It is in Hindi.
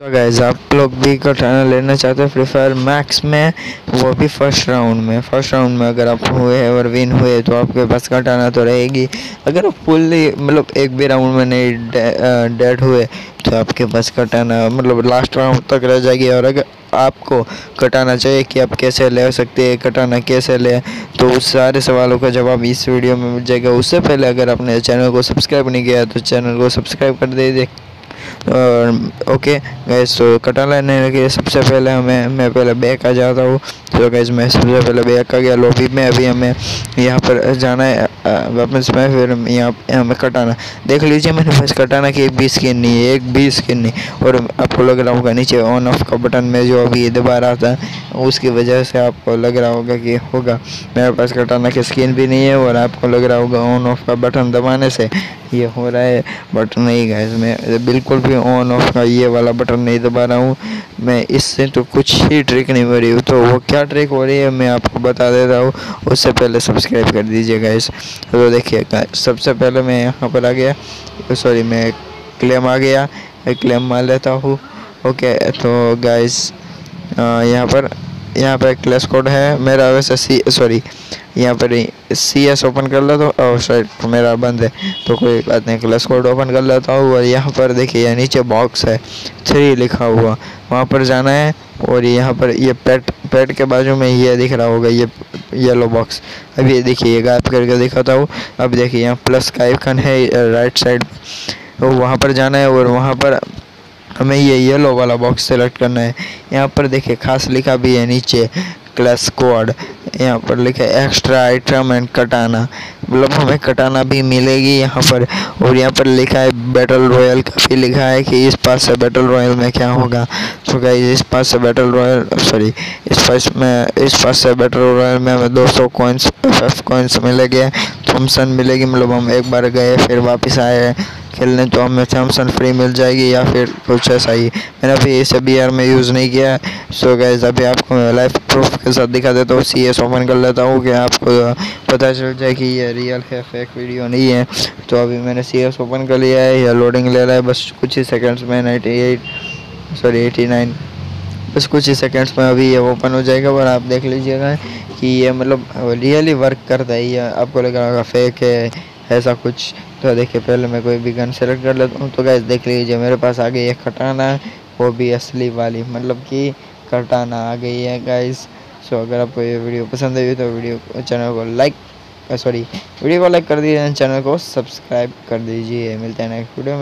तो गैस आप लोग भी कटाना लेना चाहते हैं फ्री फायर मैक्स में वो भी फ़र्स्ट राउंड में। फ़र्स्ट राउंड में अगर आप हुए और विन हुए तो आपके पास कटाना तो रहेगी। अगर आप फुल्ली मतलब एक भी राउंड में नहीं डेड दे, हुए तो आपके पास कटाना मतलब लास्ट राउंड तक रह जाएगी। और अगर आपको कटाना चाहिए कि आप कैसे ले सकते हैं कटाना कैसे ले तो उस सारे सवालों का जवाब इस वीडियो में मिल जाएगा। उससे पहले अगर आपने चैनल को सब्सक्राइब नहीं किया तो चैनल को सब्सक्राइब कर दीजिए ओके गैस तो कटा लेने के सबसे पहले हमें, मैं पहले बैक आ जाता हूँ। तो गैस मैं सबसे पहले बैक आ गया लॉबी में। अभी हमें यहाँ पर जाना है वापस में फिर यहाँ हमें कटाना। देख लीजिए मेरे पास कटाना की एक भी स्किन नहीं है एक भी स्किन नहीं। और आपको लग रहा होगा नीचे ऑन ऑफ़ का बटन में जो अभी दबा रहा था उसकी वजह से आपको लग रहा होगा कि होगा। मेरे पास कटाना की स्किन भी नहीं है और आपको लग रहा होगा ऑन ऑफ़ का बटन दबाने से ये हो रहा है। बट नहीं गैस मैं बिल्कुल भी ऑन ऑफ़ का ये वाला बटन नहीं दबा रहा हूँ। मैं इससे तो कुछ ही ट्रिक नहीं हो रही हूँ तो वो क्या ट्रिक हो रही है मैं आपको बता देता हूँ। उससे पहले सब्सक्राइब कर दीजिए गैस तो देखिए सबसे पहले मैं यहाँ पर आ गया। सॉरी मैं क्लेम आ गया। क्लेम मार लेता हूँ। ओके तो गैस यहाँ पर यहाँ पर क्लेस कोड है। मेरा वैसे सी सॉरी यहाँ पर सी एस ओपन कर लेता हूँ और शायद मेरा बंद है। तो कोई बात नहीं क्लास कोड ओपन कर लेता हूँ और यहाँ पर देखिए, यहाँ नीचे बॉक्स है थ्री लिखा हुआ। वहाँ पर जाना है और यहाँ पर ये पेट पेट के बाजू में ये दिख रहा होगा, ये येलो बॉक्स अभी ये देखिए, ये गायब करके दिखाता हूँ। अब देखिए, यहाँ प्लस का आइकन है राइट साइड तो वहाँ पर जाना है और वहाँ पर हमें ये येलो वाला बॉक्स सेलेक्ट करना है। यहाँ पर देखिए, खास लिखा भी है नीचे क्लास कोड यहाँ पर लिखा है एक्स्ट्रा आइटम एंड कटाना मतलब हमें कटाना भी मिलेगी यहाँ पर। और यहाँ पर लिखा है बैटल रॉयल का भी लिखा है कि इस पास से बैटल रॉयल में क्या होगा। तो क्या इस पास से बैटल रॉयल सॉरी इस पास में, इस पास से बैटल रॉयल में हमें 200 कॉइन्स कॉइन्स मिलेंगे। थॉमसन मिलेगी मतलब हम एक बार गए, फिर वापस आए खेलने तो हमें सैमसंग फ्री मिल जाएगी या फिर कुछ ऐसा ही। मैंने अभी इसे बी आर में यूज़ नहीं किया सो गैस अभी आपको मैं लाइव प्रूफ के साथ दिखा देता हूँ। सी एस ओपन कर लेता हूँ कि आपको पता चल जाए कि ये रियल है फेक वीडियो नहीं है। तो अभी मैंने सी एस ओपन कर लिया है। या लोडिंग ले रहा है। बस कुछ ही सेकेंड्स में ninety eight sorry eighty nine बस कुछ ही सेकेंड्स में अभी ये ओपन हो जाएगा और आप देख लीजिएगा कि ये मतलब रियली वर्क करता है। ये आपको लग रहा होगा फेक है। ऐसा कुछ तो देखिए, पहले मैं कोई भी गन सेलेक्ट कर लेता हूँ। तो गैस देख लीजिए, मेरे पास आ गई है खटाना। वो भी असली वाली मतलब कि खटाना आ गई है गैस सो अगर आपको ये वीडियो पसंद आई तो वीडियो चैनल को लाइक सॉरी वीडियो को लाइक कर दीजिए चैनल को सब्सक्राइब कर दीजिए। मिलते हैं नेक्स्ट वीडियो में।